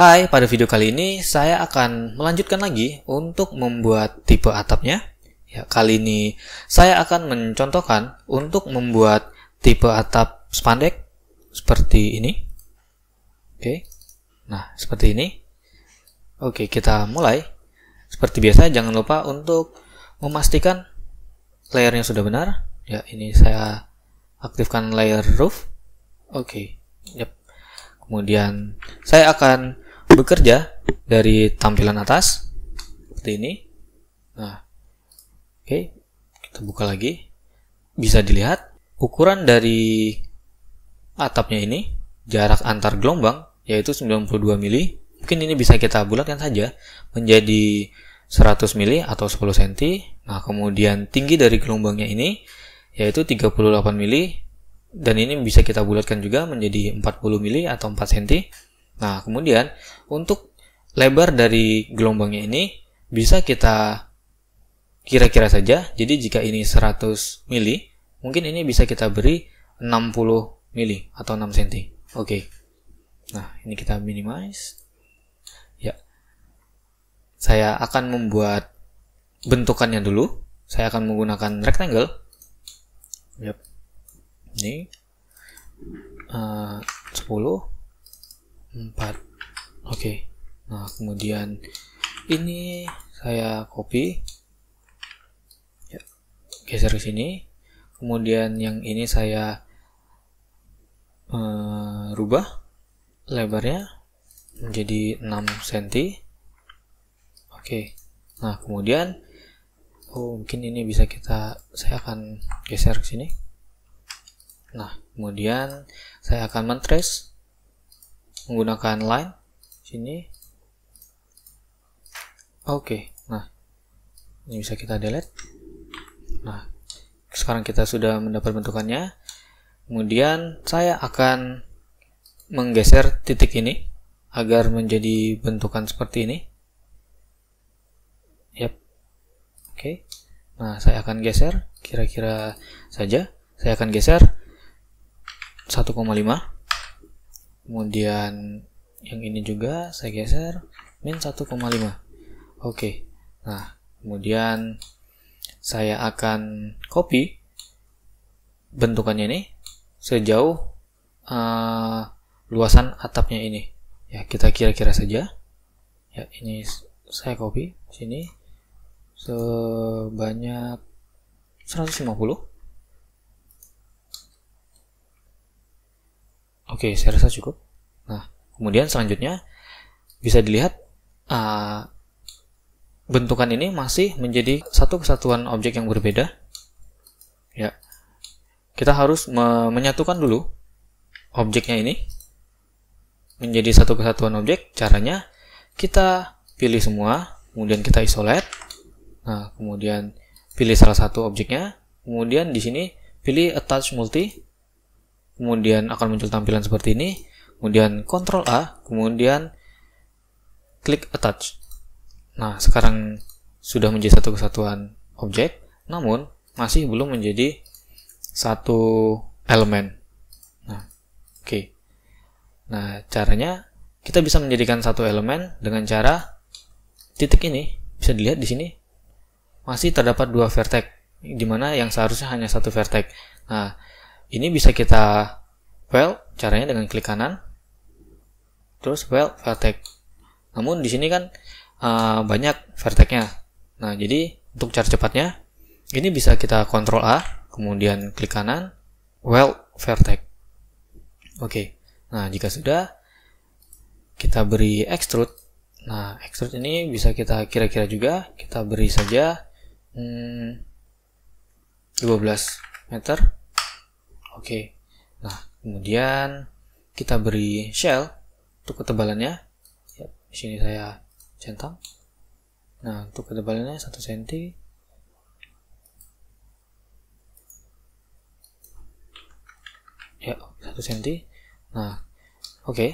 Hai, pada video kali ini saya akan melanjutkan lagi untuk membuat tipe atapnya. Ya, kali ini saya akan mencontohkan untuk membuat tipe atap spandek seperti ini. Oke. Nah, seperti ini. Oke, kita mulai. Seperti biasa, jangan lupa untuk memastikan layernya sudah benar. Ya, ini saya aktifkan layer roof. Oke. Yep. Kemudian saya akan bekerja dari tampilan atas seperti ini. Nah, oke, kita buka lagi. Bisa dilihat ukuran dari atapnya ini, jarak antar gelombang yaitu 92 mili. Mungkin ini bisa kita bulatkan saja menjadi 100 mili atau 10 cm. Nah, kemudian tinggi dari gelombangnya ini yaitu 38 mili dan ini bisa kita bulatkan juga menjadi 40 mili atau 4 cm. Nah, kemudian untuk lebar dari gelombangnya ini bisa kita kira-kira saja. Jadi jika ini 100 mili, mungkin ini bisa kita beri 60 mili atau 6 cm. Oke. Nah, ini kita minimize. Ya. Saya akan membuat bentukannya dulu. Saya akan menggunakan rectangle. Yap ini uh, 10 4 oke. Okay. nah kemudian ini saya copy. Ya, geser ke sini. Kemudian yang ini saya uh, rubah lebarnya menjadi 6 cm oke. Okay. nah kemudian oh mungkin ini bisa kita saya akan geser ke sini. Nah, kemudian saya akan mentrace menggunakan line sini. Oke, nah ini bisa kita delete. Nah, sekarang kita sudah mendapat bentukannya. Kemudian saya akan menggeser titik ini agar menjadi bentukan seperti ini. Yap. Oke. Nah, saya akan geser kira-kira saja. Saya akan geser 1,5 kemudian yang ini juga saya geser min 1,5 oke. Nah kemudian saya akan copy bentukannya ini sejauh uh, luasan atapnya ini. Ya kita kira-kira saja. Ya ini saya copy sini sebanyak 150 Oke, saya rasa cukup. Nah, kemudian selanjutnya bisa dilihat uh, bentukan ini masih menjadi satu kesatuan objek yang berbeda. Ya, kita harus me menyatukan dulu objeknya ini menjadi satu kesatuan objek. Caranya kita pilih semua, kemudian kita isolate. Nah, kemudian pilih salah satu objeknya, kemudian di sini pilih attach multi kemudian akan muncul tampilan seperti ini, kemudian Ctrl A, kemudian klik attach. Nah, sekarang sudah menjadi satu kesatuan objek, namun masih belum menjadi satu elemen. Nah, oke. Okay. Nah, caranya kita bisa menjadikan satu elemen dengan cara titik ini bisa dilihat di sini masih terdapat dua vertex di mana yang seharusnya hanya satu vertex. Nah, ini bisa kita well caranya dengan klik kanan. Terus well vertex namun di sini kan uh, banyak vertexnya nah jadi untuk cara cepatnya ini bisa kita kontrol A kemudian klik kanan well vertex oke. Okay. nah jika sudah kita beri extrude. Nah extrude ini bisa kita kira-kira juga kita beri saja hmm, 12 meter oke. Nah kemudian kita beri shell untuk ketebalannya. Ya, di sini saya centang. Nah untuk ketebalannya 1 cm ya 1 cm nah oke. Okay.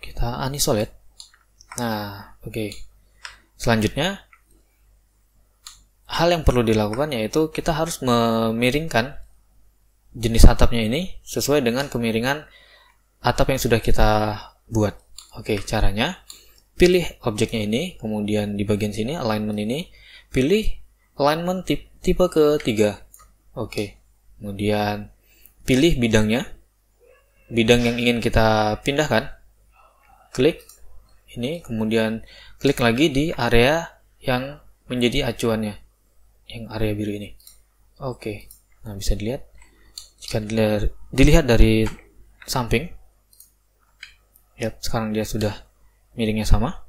kita anisolate nah oke. Okay. selanjutnya hal yang perlu dilakukan yaitu kita harus memiringkan jenis atapnya ini sesuai dengan kemiringan atap yang sudah kita buat. Oke, caranya pilih objeknya ini, kemudian di bagian sini alignment ini, pilih alignment tipe, tipe ketiga. Oke, kemudian pilih bidangnya, bidang yang ingin kita pindahkan, klik ini, kemudian klik lagi di area yang menjadi acuannya, yang area biru ini. Oke, nah bisa dilihat, jika dilihat dari samping, ya sekarang dia sudah miringnya sama.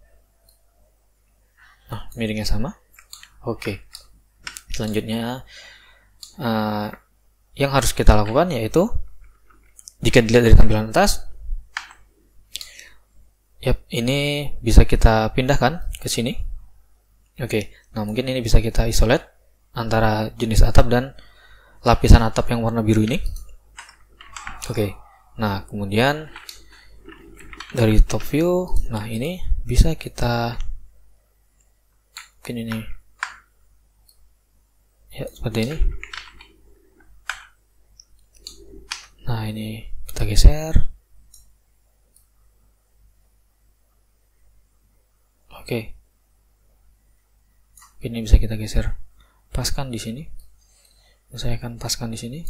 Nah miringnya sama. Oke. Selanjutnya uh, yang harus kita lakukan yaitu jika dilihat dari tampilan atas yap ini bisa kita pindahkan ke sini. Oke nah mungkin ini bisa kita isolate antara jenis atap dan lapisan atap yang warna biru ini. Oke nah kemudian dari top view nah ini bisa kita mungkin ini. Ya seperti ini. Nah ini kita geser. Oke. Ini bisa kita geser. Paskan di sini saya akan paskan di sini.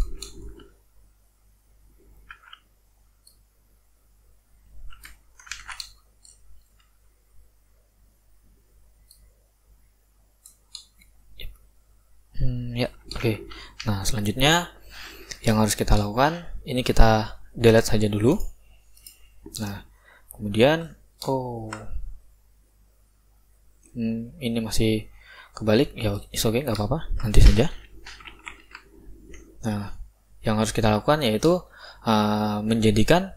Oke, nah selanjutnya yang harus kita lakukan, ini kita delete saja dulu. Nah, kemudian, oh, hmm, ini masih kebalik, ya oke, okay, nggak apa-apa, nanti saja. Nah, yang harus kita lakukan yaitu uh, menjadikan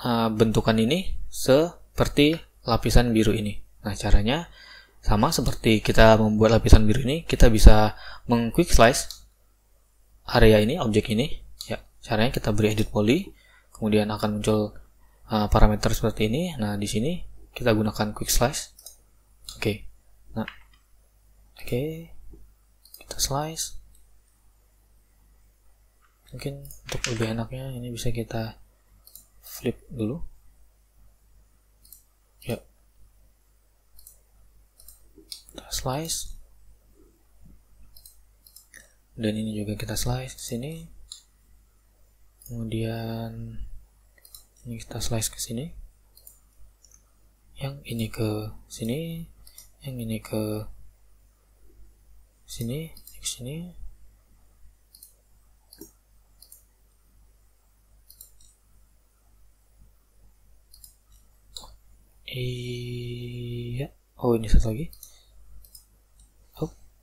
uh, bentukan ini seperti lapisan biru ini. Nah, caranya sama seperti kita membuat lapisan biru ini, kita bisa mengquick slice area ini, objek ini. Ya, caranya kita beri edit poly, kemudian akan muncul uh, parameter seperti ini. Nah, di sini kita gunakan quick slice. Oke. Okay. Nah, oke. Okay. Kita slice. Mungkin untuk lebih enaknya ini bisa kita flip dulu. kita slice. Dan ini juga kita slice ke sini. Kemudian ini kita slice ke sini. Yang ini ke sini. Yang ini ke sini. Ke sini iya oh ini satu lagi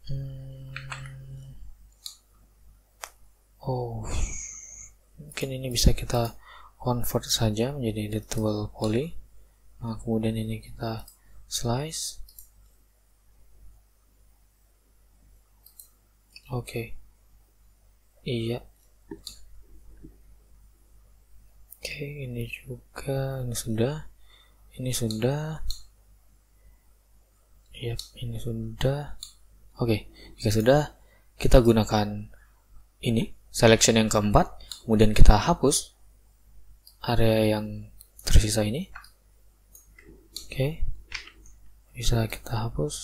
Hmm. Oh, mungkin ini bisa kita convert saja menjadi editable poly. Nah, kemudian ini kita slice. Oke. Okay. Iya. Oke, okay, ini juga, ini sudah, ini sudah. Yap, ini sudah. Oke, jika sudah, kita gunakan ini, selection yang keempat, kemudian kita hapus area yang tersisa ini. Oke, bisa kita hapus.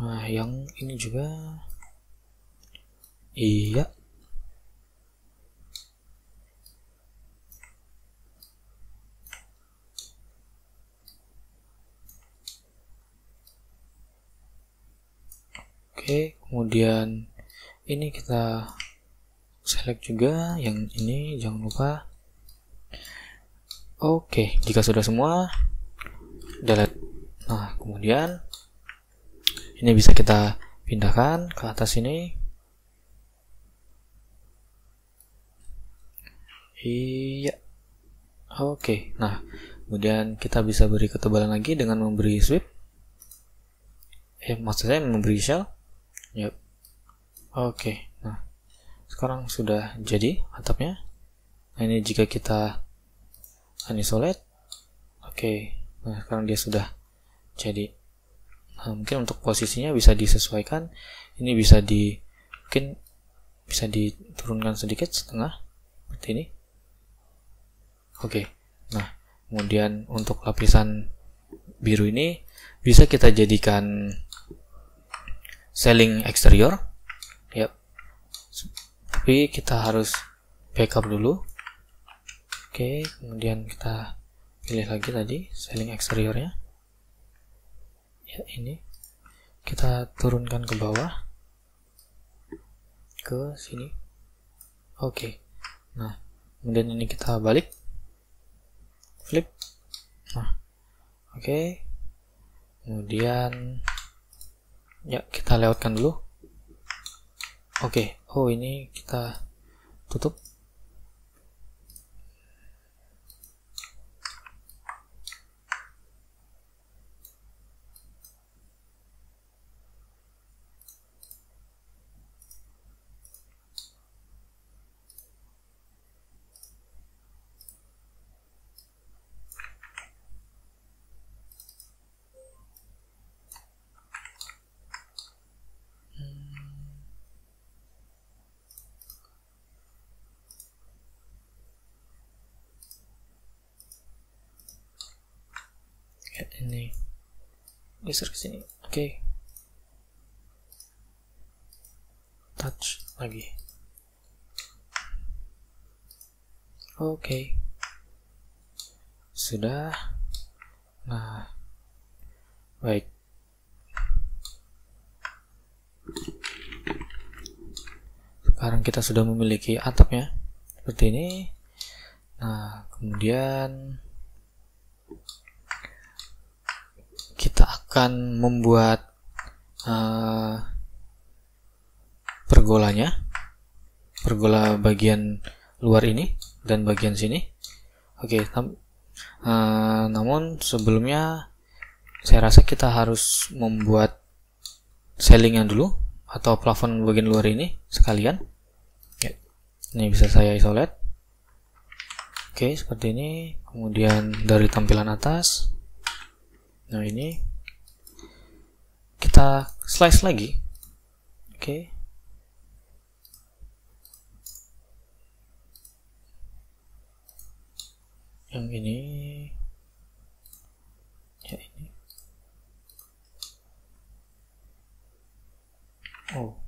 Nah, yang ini juga. Iya, Oke, kemudian ini kita select juga yang ini jangan lupa. Oke, jika sudah semua delete. Nah, kemudian ini bisa kita pindahkan ke atas ini. Iya. Oke, nah kemudian kita bisa beri ketebalan lagi dengan memberi sweep. Eh, maksud memberi shell Yuk. Oke. Nah, sekarang sudah jadi atapnya. Nah, ini jika kita unisolate. Oke. Nah, sekarang dia sudah jadi. Nah, mungkin untuk posisinya bisa disesuaikan. Ini bisa di mungkin bisa diturunkan sedikit setengah seperti ini. Oke. Nah, kemudian untuk lapisan biru ini bisa kita jadikan selling eksterior ya tapi kita harus backup dulu. Oke kemudian kita pilih lagi tadi selling eksteriornya ya ini. Kita turunkan ke bawah. Ke sini. Oke. Nah kemudian ini kita balik. Flip. Nah oke. Kemudian ya kita lewatkan dulu. Oke. Oh ini kita tutup ini. Geser ke sini. Oke. Okay. touch lagi. Oke. Okay. sudah. Nah. Baik. Sekarang kita sudah memiliki atapnya seperti ini. Nah kemudian kita akan membuat uh, pergolanya pergola bagian luar ini dan bagian sini. Oke okay, uh, namun sebelumnya saya rasa kita harus membuat ceiling dulu atau plafon bagian luar ini sekalian. Ya. ini bisa saya isolate. Oke okay, seperti ini. Kemudian dari tampilan atas Nah ini kita slice lagi. Oke. Okay. Yang ini ya ini. Oh.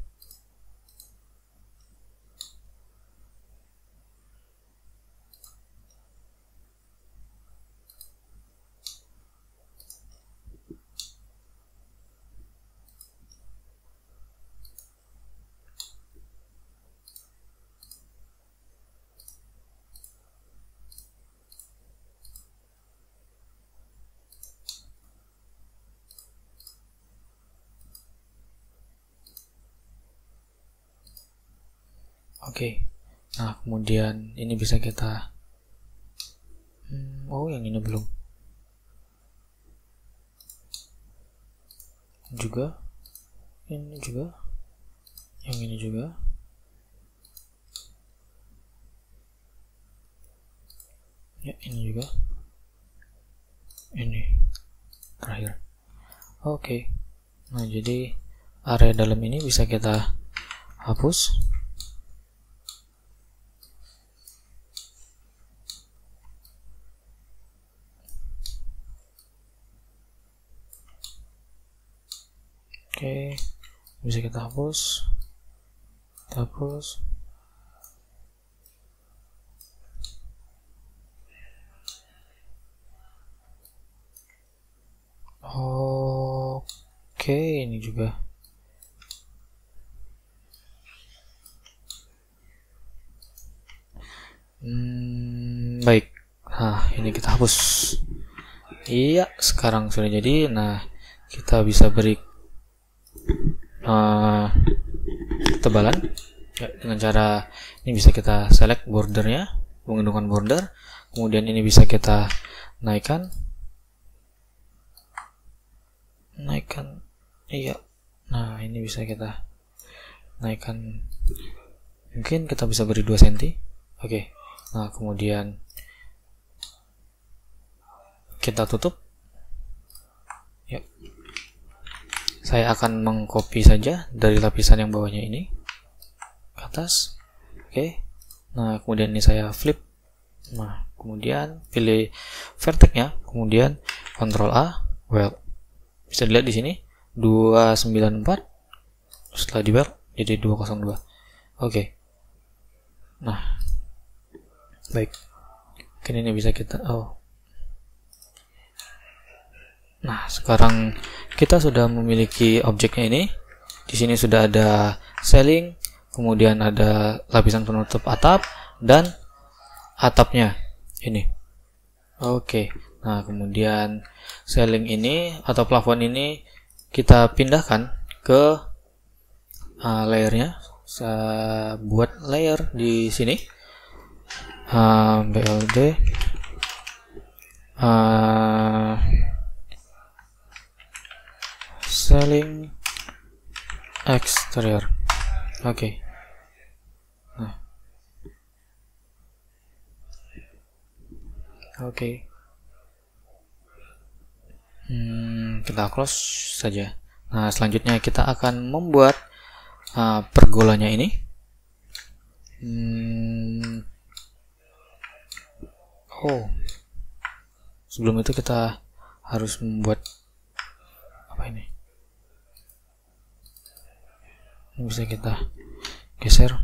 Oke. Nah, kemudian ini bisa kita hmm, oh yang ini belum. Juga. Ini juga. Yang ini juga. Ya ini juga. Ini. Terakhir. Oke. Okay. nah jadi area dalam ini bisa kita hapus Oke, bisa kita hapus. Kita hapus. Oke, ini juga. Hmm, baik. Nah, ini kita hapus. Iya, sekarang sudah jadi. Nah, kita bisa beri uh, tebalan. Ya, dengan cara ini bisa kita select bordernya menggunakan border. Kemudian ini bisa kita naikkan. Naikkan. Iya. Nah ini bisa kita naikkan. Mungkin kita bisa beri 2 cm oke. Nah kemudian kita tutup ya saya akan mengcopy saja dari lapisan yang bawahnya ini ke atas. Oke. Okay. nah kemudian ini saya flip. Nah kemudian pilih vertexnya kemudian Ctrl A. Well bisa dilihat di sini. 294 setelah di well jadi 202 oke. Okay. nah baik. Mungkin ini bisa kita oh nah sekarang kita sudah memiliki objeknya ini. Di sini sudah ada ceiling kemudian ada lapisan penutup atap dan atapnya ini. Oke. Nah kemudian ceiling ini atau plafon ini kita pindahkan ke uh, layernya. Saya buat layer di sini. Uh, BLD uh, ceiling exterior oke. Okay. oke. Okay. hmm, kita close saja. Nah selanjutnya kita akan membuat uh, pergolanya ini. Hmm, oh. Sebelum itu kita harus membuat apa ini ini bisa kita geser.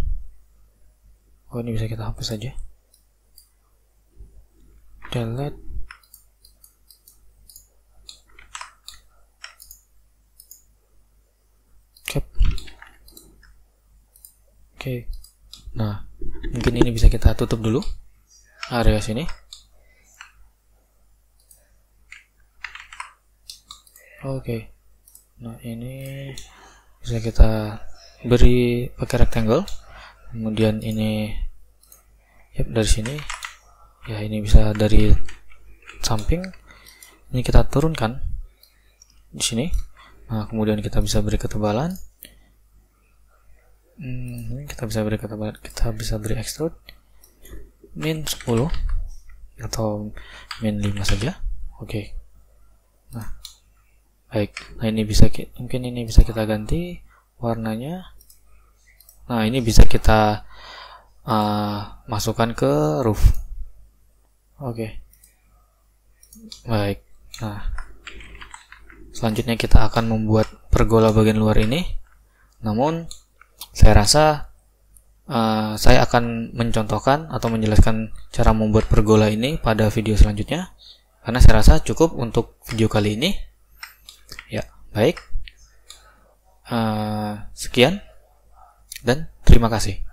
Oh ini bisa kita hapus saja delete oke. Nah mungkin ini bisa kita tutup dulu area sini. Oke. Nah ini bisa kita beri pakai rectangle. Kemudian ini yep, dari sini. Ya ini bisa dari samping. Ini kita turunkan di sini. Nah kemudian kita bisa beri ketebalan. Hmm, kita bisa beri ketebalan kita bisa beri extrude. Min 10 atau min 5 saja. Oke. Okay. nah baik. Nah ini bisa mungkin ini bisa kita ganti warnanya nah ini bisa kita uh, masukkan ke roof Oke. Baik. Nah, selanjutnya kita akan membuat pergola bagian luar ini. Namun, saya rasa uh, saya akan mencontohkan atau menjelaskan cara membuat pergola ini pada video selanjutnya. Karena saya rasa cukup untuk video kali ini. Ya, baik. Uh, sekian dan terima kasih.